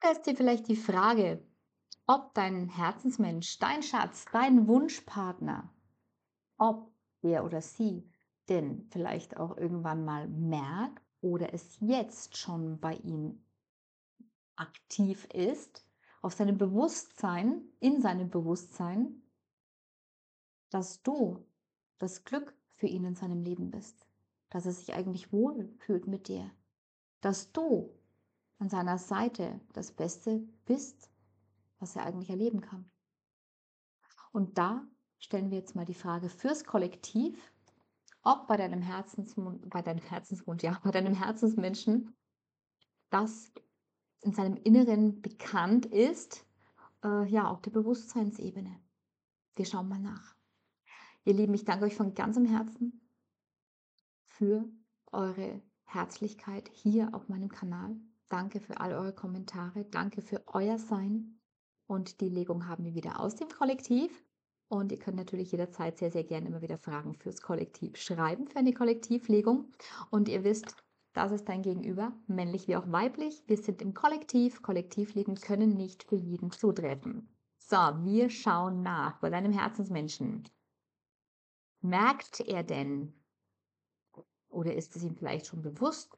Da ist dir vielleicht die Frage, ob dein Herzensmensch, dein Schatz, dein Wunschpartner, ob er oder sie denn vielleicht auch irgendwann mal merkt oder es jetzt schon bei ihm aktiv ist, auf seinem Bewusstsein, in seinem Bewusstsein, dass du das Glück für ihn in seinem Leben bist, dass er sich eigentlich wohl fühlt mit dir, dass du an seiner Seite das Beste bist, was er eigentlich erleben kann. Und da stellen wir jetzt mal die Frage fürs Kollektiv, ob bei deinem Herzensmund, bei deinem Herzensmund, ja, bei deinem Herzensmenschen das in seinem Inneren bekannt ist, äh, ja, auf der Bewusstseinsebene. Wir schauen mal nach. Ihr Lieben, ich danke euch von ganzem Herzen für eure Herzlichkeit hier auf meinem Kanal. Danke für all eure Kommentare. Danke für euer Sein. Und die Legung haben wir wieder aus dem Kollektiv. Und ihr könnt natürlich jederzeit sehr, sehr gerne immer wieder Fragen fürs Kollektiv schreiben, für eine Kollektivlegung. Und ihr wisst, das ist dein Gegenüber, männlich wie auch weiblich. Wir sind im Kollektiv. Kollektivleben können nicht für jeden zutreffen. So, wir schauen nach bei deinem Herzensmenschen. Merkt er denn, oder ist es ihm vielleicht schon bewusst,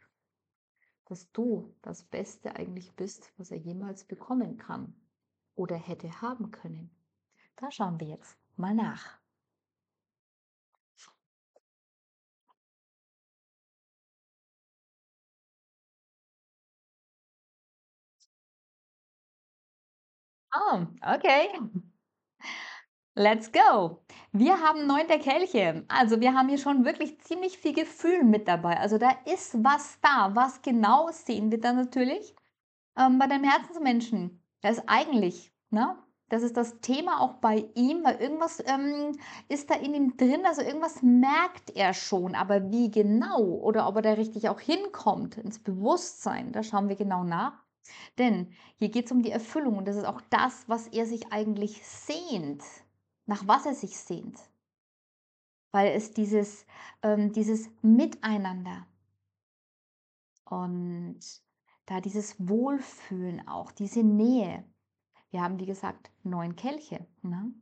dass du das Beste eigentlich bist, was er jemals bekommen kann oder hätte haben können? Da schauen wir jetzt mal nach. Oh, okay. Let's go. Wir haben neun der Kelche. Also wir haben hier schon wirklich ziemlich viel Gefühl mit dabei. Also da ist was da. Was genau sehen wir dann natürlich? Ähm, bei dem Herzensmenschen. Da ist eigentlich, ne? Das ist das Thema auch bei ihm, weil irgendwas ähm, ist da in ihm drin, also irgendwas merkt er schon, aber wie genau oder ob er da richtig auch hinkommt ins Bewusstsein, da schauen wir genau nach. Denn hier geht es um die Erfüllung und das ist auch das, was er sich eigentlich sehnt, nach was er sich sehnt. Weil es dieses, ähm, dieses Miteinander und da dieses Wohlfühlen auch, diese Nähe, wir haben, wie gesagt, neun Kelche. Ne?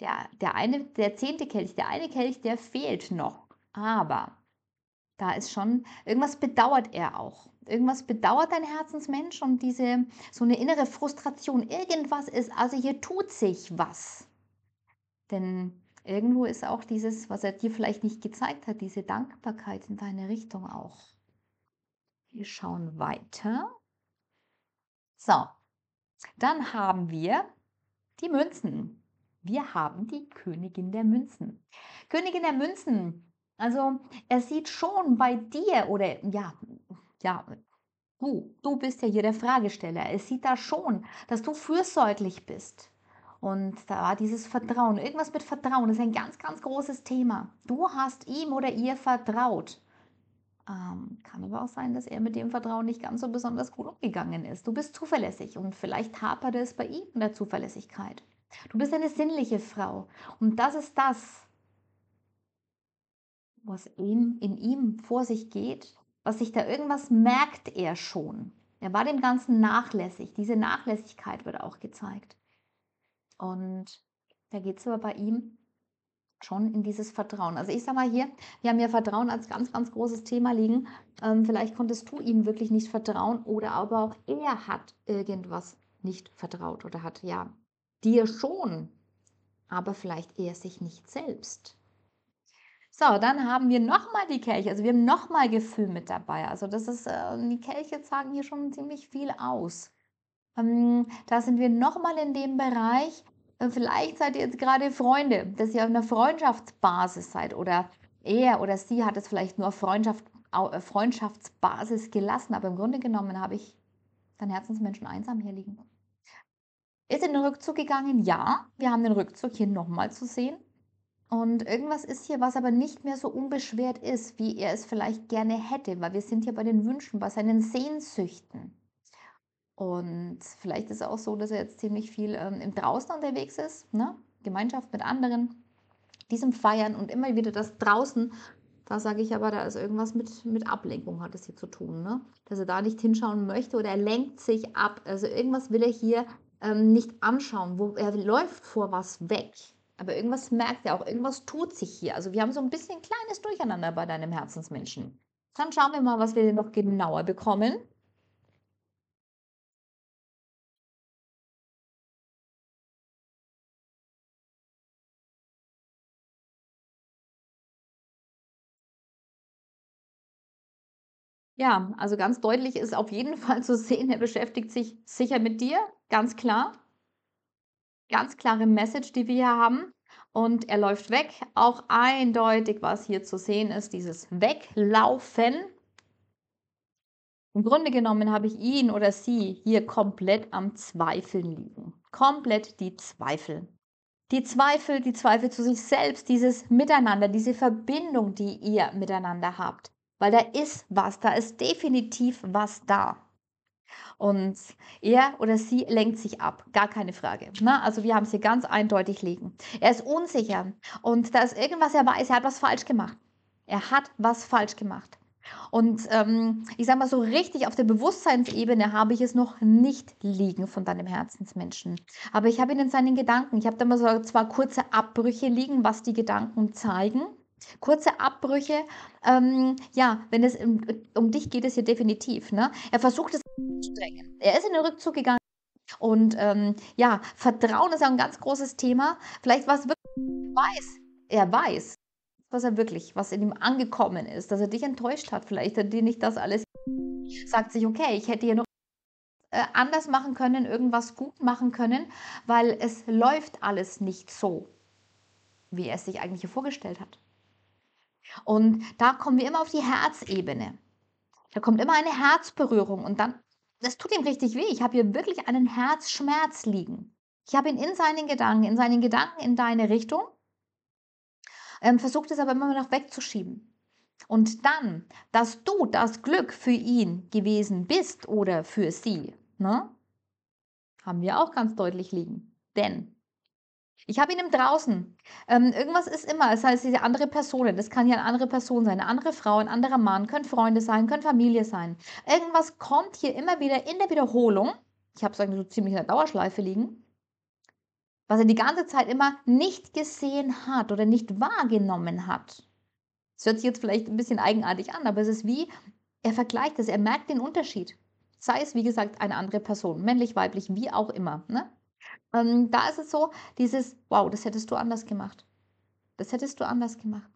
Der, der, eine, der zehnte Kelch, der eine Kelch, der fehlt noch. Aber da ist schon, irgendwas bedauert er auch. Irgendwas bedauert dein Herzensmensch und diese, so eine innere Frustration. Irgendwas ist, also hier tut sich was. Denn irgendwo ist auch dieses, was er dir vielleicht nicht gezeigt hat, diese Dankbarkeit in deine Richtung auch. Wir schauen weiter. So, dann haben wir die Münzen. Wir haben die Königin der Münzen. Königin der Münzen, also er sieht schon bei dir oder ja, ja, du, du bist ja hier der Fragesteller. Er sieht da schon, dass du fürsorglich bist. Und da war dieses Vertrauen, irgendwas mit Vertrauen, ist ein ganz, ganz großes Thema. Du hast ihm oder ihr vertraut. Ähm, kann aber auch sein, dass er mit dem Vertrauen nicht ganz so besonders gut umgegangen ist. Du bist zuverlässig und vielleicht hapert es bei ihm in der Zuverlässigkeit. Du bist eine sinnliche Frau und das ist das, was ihm, in ihm vor sich geht, was sich da irgendwas merkt er schon. Er war dem Ganzen nachlässig. Diese Nachlässigkeit wird auch gezeigt. Und da geht es aber bei ihm schon in dieses Vertrauen. Also ich sage mal hier, wir haben ja Vertrauen als ganz, ganz großes Thema liegen. Ähm, vielleicht konntest du ihm wirklich nicht vertrauen oder aber auch er hat irgendwas nicht vertraut oder hat ja dir schon, aber vielleicht er sich nicht selbst. So, dann haben wir nochmal die Kelche, also wir haben nochmal Gefühl mit dabei. Also das ist, äh, die Kelche sagen hier schon ziemlich viel aus. Ähm, da sind wir nochmal in dem Bereich, Vielleicht seid ihr jetzt gerade Freunde, dass ihr auf einer Freundschaftsbasis seid oder er oder sie hat es vielleicht nur auf Freundschaft, äh, Freundschaftsbasis gelassen, aber im Grunde genommen habe ich dein Herzensmenschen einsam hier liegen. Ist in den Rückzug gegangen? Ja, wir haben den Rückzug hier nochmal zu sehen. Und irgendwas ist hier, was aber nicht mehr so unbeschwert ist, wie er es vielleicht gerne hätte, weil wir sind hier bei den Wünschen, bei seinen Sehnsüchten. Und vielleicht ist es auch so, dass er jetzt ziemlich viel ähm, im Draußen unterwegs ist, ne? Gemeinschaft mit anderen, diesem Feiern und immer wieder das Draußen, Da sage ich aber, da ist irgendwas mit, mit Ablenkung hat es hier zu tun, ne? Dass er da nicht hinschauen möchte oder er lenkt sich ab. Also irgendwas will er hier ähm, nicht anschauen. Wo, er läuft vor was weg. Aber irgendwas merkt er auch, irgendwas tut sich hier. Also wir haben so ein bisschen kleines Durcheinander bei deinem Herzensmenschen. Dann schauen wir mal, was wir noch genauer bekommen. Ja, also ganz deutlich ist auf jeden Fall zu sehen, er beschäftigt sich sicher mit dir, ganz klar. Ganz klare Message, die wir hier haben. Und er läuft weg. Auch eindeutig, was hier zu sehen ist, dieses Weglaufen. Im Grunde genommen habe ich ihn oder sie hier komplett am Zweifeln liegen. Komplett die Zweifel. Die Zweifel, die Zweifel zu sich selbst, dieses Miteinander, diese Verbindung, die ihr miteinander habt. Weil da ist was, da ist definitiv was da. Und er oder sie lenkt sich ab, gar keine Frage. Na, ne? also wir haben es hier ganz eindeutig liegen. Er ist unsicher und da ist irgendwas, er weiß, er hat was falsch gemacht. Er hat was falsch gemacht. Und ähm, ich sage mal so richtig auf der Bewusstseinsebene habe ich es noch nicht liegen von deinem Herzensmenschen. Aber ich habe ihn in seinen Gedanken. Ich habe da mal so zwar kurze Abbrüche liegen, was die Gedanken zeigen. Kurze Abbrüche, ähm, ja, wenn es um, um, dich geht, es hier definitiv. Ne? Er versucht es zu drängen. Er ist in den Rückzug gegangen. Und ähm, ja, Vertrauen ist ja ein ganz großes Thema. Vielleicht was wirklich weiß. Er weiß, was er wirklich, was in ihm angekommen ist, dass er dich enttäuscht hat. Vielleicht hat dir nicht das alles. Sagt sich, okay, ich hätte hier noch äh, anders machen können, irgendwas gut machen können, weil es läuft alles nicht so, wie er es sich eigentlich hier vorgestellt hat. Und da kommen wir immer auf die Herzebene. Da kommt immer eine Herzberührung und dann, das tut ihm richtig weh. Ich habe hier wirklich einen Herzschmerz liegen. Ich habe ihn in seinen Gedanken, in seinen Gedanken in deine Richtung, ähm, versucht es aber immer noch wegzuschieben. Und dann, dass du das Glück für ihn gewesen bist oder für sie, ne, haben wir auch ganz deutlich liegen. Denn ich habe ihn im Draußen. Ähm, irgendwas ist immer, das heißt, diese andere Person, das kann ja eine andere Person sein, eine andere Frau, ein anderer Mann, können Freunde sein, können Familie sein. Irgendwas kommt hier immer wieder in der Wiederholung. Ich habe es eigentlich so ziemlich in der Dauerschleife liegen. Was er die ganze Zeit immer nicht gesehen hat oder nicht wahrgenommen hat. Das hört sich jetzt vielleicht ein bisschen eigenartig an, aber es ist wie, er vergleicht es, er merkt den Unterschied. Sei es, wie gesagt, eine andere Person, männlich, weiblich, wie auch immer. Ne? Ähm, da ist es so, dieses, wow, das hättest du anders gemacht. Das hättest du anders gemacht.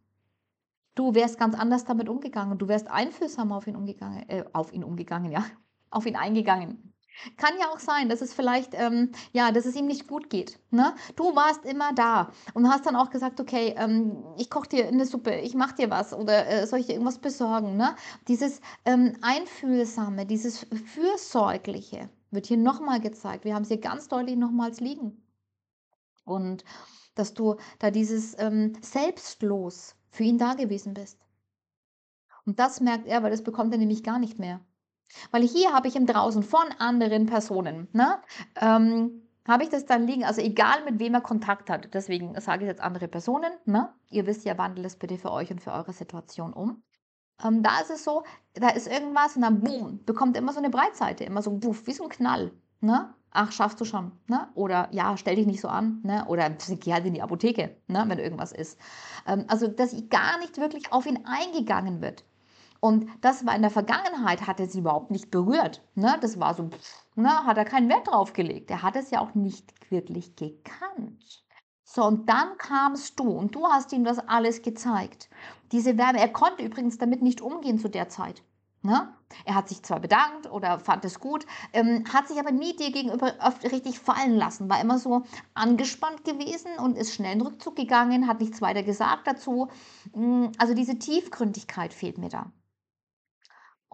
Du wärst ganz anders damit umgegangen. Du wärst einfühlsamer auf ihn umgegangen, äh, auf ihn umgegangen, ja, auf ihn eingegangen. Kann ja auch sein, dass es vielleicht, ähm, ja, dass es ihm nicht gut geht. Ne? Du warst immer da und hast dann auch gesagt, okay, ähm, ich koche dir eine Suppe, ich mache dir was oder äh, soll ich dir irgendwas besorgen. Ne? Dieses ähm, Einfühlsame, dieses Fürsorgliche, wird hier nochmal gezeigt. Wir haben es hier ganz deutlich nochmals liegen. Und dass du da dieses ähm, Selbstlos für ihn da gewesen bist. Und das merkt er, weil das bekommt er nämlich gar nicht mehr. Weil hier habe ich ihm draußen von anderen Personen, ne, ähm, habe ich das dann liegen, also egal mit wem er Kontakt hat, deswegen sage ich jetzt andere Personen, ne? ihr wisst ja, wandelt es bitte für euch und für eure Situation um. Ähm, da ist es so, da ist irgendwas und dann boom, bekommt immer so eine Breitseite, immer so buff, wie so ein Knall. Ne? Ach, schaffst du schon. Ne? Oder ja, stell dich nicht so an. Ne? Oder geh halt in die Apotheke, ne? wenn irgendwas ist. Ähm, also, dass gar nicht wirklich auf ihn eingegangen wird. Und das war in der Vergangenheit, hat er sie überhaupt nicht berührt. Ne? Das war so, ne? hat er keinen Wert drauf gelegt. Er hat es ja auch nicht wirklich gekannt. So, und dann kamst du und du hast ihm das alles gezeigt. Diese Wärme, er konnte übrigens damit nicht umgehen zu der Zeit. Ne? Er hat sich zwar bedankt oder fand es gut, ähm, hat sich aber nie dir gegenüber richtig fallen lassen, war immer so angespannt gewesen und ist schnell in Rückzug gegangen, hat nichts weiter gesagt dazu. Mm, also diese Tiefgründigkeit fehlt mir da.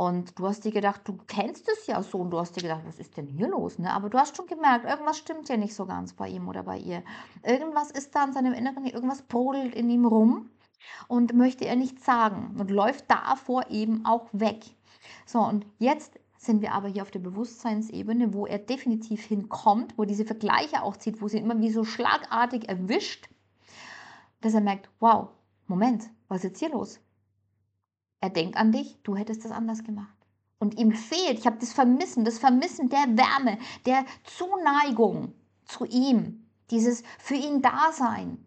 Und du hast dir gedacht, du kennst es ja so und du hast dir gedacht, was ist denn hier los? Ne? Aber du hast schon gemerkt, irgendwas stimmt ja nicht so ganz bei ihm oder bei ihr. Irgendwas ist da in seinem Inneren, irgendwas brodelt in ihm rum und möchte er nicht sagen und läuft davor eben auch weg. So, und jetzt sind wir aber hier auf der Bewusstseinsebene, wo er definitiv hinkommt, wo diese Vergleiche auch zieht, wo sie immer wie so schlagartig erwischt, dass er merkt, wow, Moment, was ist jetzt hier los? Er denkt an dich, du hättest das anders gemacht. Und ihm fehlt, ich habe das Vermissen, das Vermissen der Wärme, der Zuneigung zu ihm, dieses für ihn Dasein.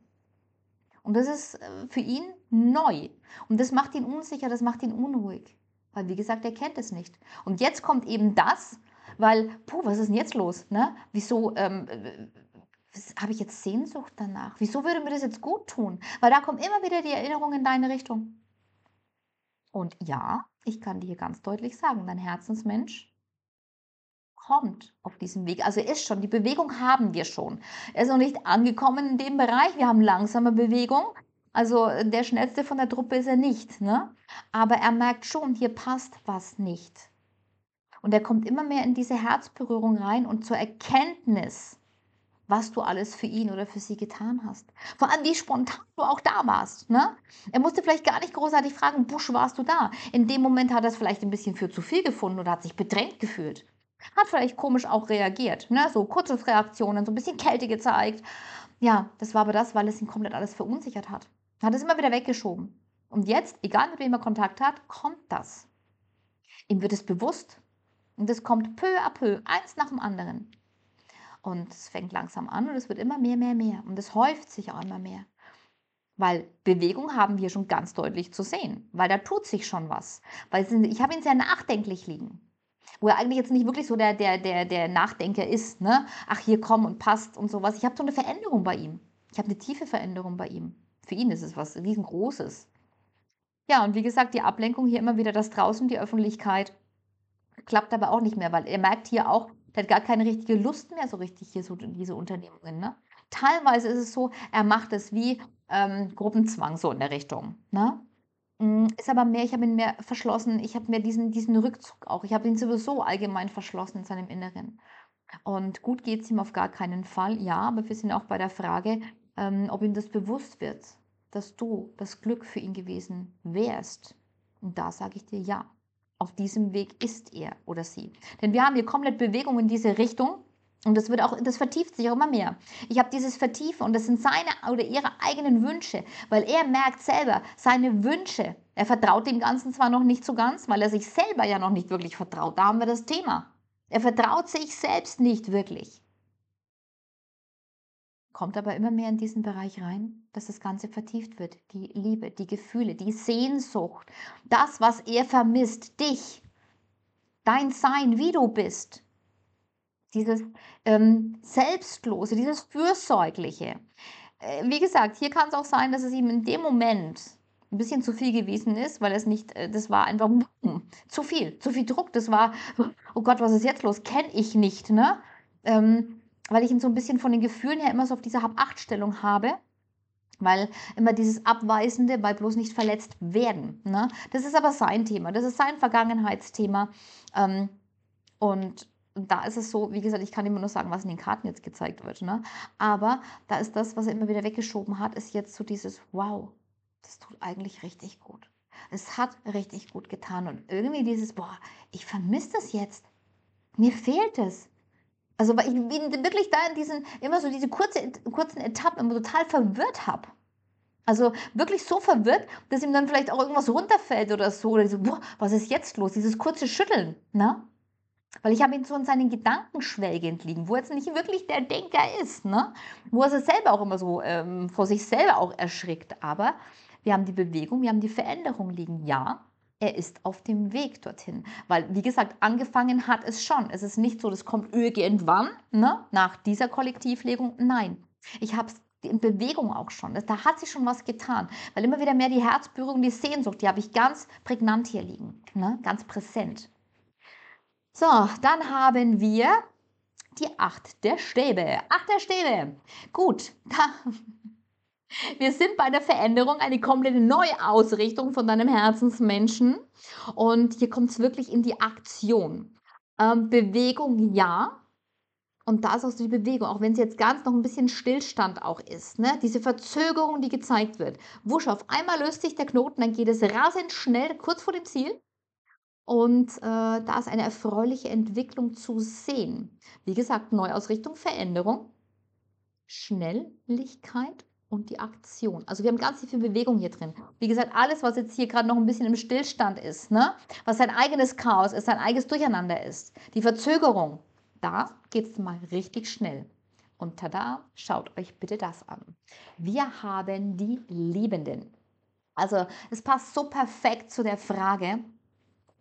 Und das ist äh, für ihn neu. Und das macht ihn unsicher, das macht ihn unruhig. Weil, wie gesagt, er kennt es nicht. Und jetzt kommt eben das, weil, puh, was ist denn jetzt los? Ne? Wieso ähm, äh, habe ich jetzt Sehnsucht danach? Wieso würde mir das jetzt gut tun? Weil da kommt immer wieder die Erinnerung in deine Richtung. Und ja, ich kann dir ganz deutlich sagen, dein Herzensmensch kommt auf diesem Weg. Also ist schon, die Bewegung haben wir schon. Er ist noch nicht angekommen in dem Bereich. Wir haben langsame Bewegung. Also der schnellste von der Truppe ist er nicht. Ne? Aber er merkt schon, hier passt was nicht. Und er kommt immer mehr in diese Herzberührung rein und zur Erkenntnis, was du alles für ihn oder für sie getan hast. Vor allem, wie spontan du auch da warst. Ne? Er musste vielleicht gar nicht großartig fragen, Busch, warst du da? In dem Moment hat er es vielleicht ein bisschen für zu viel gefunden oder hat sich bedrängt gefühlt. Hat vielleicht komisch auch reagiert. Ne? So Kurzschlussreaktionen, so ein bisschen Kälte gezeigt. Ja, das war aber das, weil es ihn komplett alles verunsichert hat. Hat es immer wieder weggeschoben. Und jetzt, egal mit wem er Kontakt hat, kommt das. Ihm wird es bewusst. Und es kommt peu à peu, eins nach dem anderen. Und es fängt langsam an und es wird immer mehr, mehr, mehr. Und es häuft sich auch immer mehr. Weil Bewegung haben wir schon ganz deutlich zu sehen. Weil da tut sich schon was. Weil ich habe ihn sehr nachdenklich liegen. Wo er eigentlich jetzt nicht wirklich so der, der, der, der Nachdenker ist. Ne? Ach, hier komm und passt und sowas. Ich habe so eine Veränderung bei ihm. Ich habe eine tiefe Veränderung bei ihm. Für ihn ist es was riesengroßes. Ja, und wie gesagt, die Ablenkung hier immer wieder das draußen, die Öffentlichkeit, klappt aber auch nicht mehr, weil er merkt hier auch, der hat gar keine richtige Lust mehr so richtig hier so in diese Unternehmungen. Ne? Teilweise ist es so, er macht es wie ähm, Gruppenzwang so in der Richtung. Ne? Mm, ist aber mehr, ich habe ihn mehr verschlossen, ich habe mir diesen, diesen Rückzug auch, ich habe ihn sowieso allgemein verschlossen in seinem Inneren. Und gut geht es ihm auf gar keinen Fall, ja, aber wir sind auch bei der Frage, ähm, ob ihm das bewusst wird, dass du das Glück für ihn gewesen wärst. Und da sage ich dir ja. Auf diesem Weg ist er oder sie. Denn wir haben hier komplett Bewegung in diese Richtung. Und das wird auch, das vertieft sich auch immer mehr. Ich habe dieses Vertiefen und das sind seine oder ihre eigenen Wünsche, weil er merkt selber seine Wünsche. Er vertraut dem Ganzen zwar noch nicht so ganz, weil er sich selber ja noch nicht wirklich vertraut. Da haben wir das Thema. Er vertraut sich selbst nicht wirklich kommt aber immer mehr in diesen Bereich rein, dass das Ganze vertieft wird. Die Liebe, die Gefühle, die Sehnsucht, das, was er vermisst, dich, dein Sein, wie du bist. Dieses ähm, Selbstlose, dieses Fürsorgliche. Äh, wie gesagt, hier kann es auch sein, dass es ihm in dem Moment ein bisschen zu viel gewesen ist, weil es nicht, äh, das war einfach zu viel, zu viel Druck. Das war, oh Gott, was ist jetzt los? Kenne ich nicht, ne? Ähm, weil ich ihn so ein bisschen von den Gefühlen her immer so auf diese Hab-Acht-Stellung habe. Weil immer dieses Abweisende, weil bloß nicht verletzt werden. Ne? Das ist aber sein Thema, das ist sein Vergangenheitsthema. Ähm, und da ist es so, wie gesagt, ich kann immer nur sagen, was in den Karten jetzt gezeigt wird. Ne? Aber da ist das, was er immer wieder weggeschoben hat, ist jetzt so dieses Wow, das tut eigentlich richtig gut. Es hat richtig gut getan. Und irgendwie dieses, boah, ich vermisse das jetzt. Mir fehlt es. Also weil ich bin wirklich da in diesen, immer so diese kurze, kurzen Etappen immer total verwirrt habe. Also wirklich so verwirrt, dass ihm dann vielleicht auch irgendwas runterfällt oder so. Oder so, boah, was ist jetzt los? Dieses kurze Schütteln, ne? Weil ich habe ihn so in seinen Gedanken schwelgend liegen, wo jetzt nicht wirklich der Denker ist, ne? Wo er sich selber auch immer so ähm, vor sich selber auch erschrickt. Aber wir haben die Bewegung, wir haben die Veränderung liegen, ja er ist auf dem Weg dorthin. Weil, wie gesagt, angefangen hat es schon. Es ist nicht so, das kommt irgendwann ne, nach dieser Kollektivlegung. Nein, ich habe es in Bewegung auch schon. Da hat sich schon was getan. Weil immer wieder mehr die Herzberührung, die Sehnsucht, die habe ich ganz prägnant hier liegen. Ne? Ganz präsent. So, dann haben wir die Acht der Stäbe. Acht der Stäbe. Gut, da wir sind bei der Veränderung, eine komplette Neuausrichtung von deinem Herzensmenschen. Und hier kommt es wirklich in die Aktion. Ähm, Bewegung ja. Und da ist auch so die Bewegung, auch wenn es jetzt ganz noch ein bisschen Stillstand auch ist. Ne? Diese Verzögerung, die gezeigt wird. Wusch, auf einmal löst sich der Knoten, dann geht es rasend schnell, kurz vor dem Ziel. Und äh, da ist eine erfreuliche Entwicklung zu sehen. Wie gesagt, Neuausrichtung, Veränderung, Schnelligkeit und die Aktion. Also wir haben ganz viel Bewegung hier drin. Wie gesagt, alles, was jetzt hier gerade noch ein bisschen im Stillstand ist, ne? was sein eigenes Chaos ist, sein eigenes Durcheinander ist, die Verzögerung, da geht es mal richtig schnell. Und tada, schaut euch bitte das an. Wir haben die Liebenden. Also es passt so perfekt zu der Frage,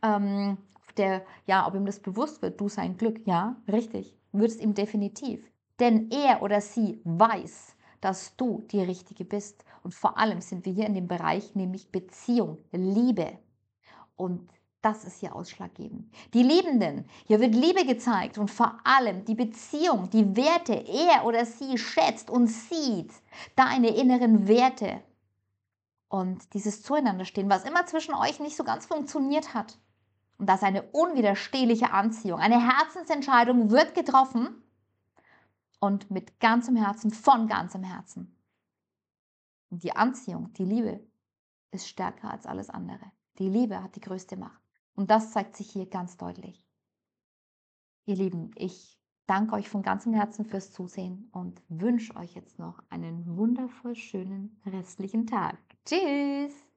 ähm, der, ja, ob ihm das bewusst wird, du sein Glück. Ja, richtig, wird es ihm definitiv. Denn er oder sie weiß, dass du die Richtige bist. Und vor allem sind wir hier in dem Bereich, nämlich Beziehung, Liebe. Und das ist hier ausschlaggebend. Die Liebenden, hier wird Liebe gezeigt und vor allem die Beziehung, die Werte, er oder sie schätzt und sieht deine inneren Werte und dieses Zueinanderstehen, was immer zwischen euch nicht so ganz funktioniert hat. Und das ist eine unwiderstehliche Anziehung. Eine Herzensentscheidung wird getroffen und mit ganzem Herzen, von ganzem Herzen. Die Anziehung, die Liebe ist stärker als alles andere. Die Liebe hat die größte Macht. Und das zeigt sich hier ganz deutlich. Ihr Lieben, ich danke euch von ganzem Herzen fürs Zusehen und wünsche euch jetzt noch einen wundervoll schönen restlichen Tag. Tschüss!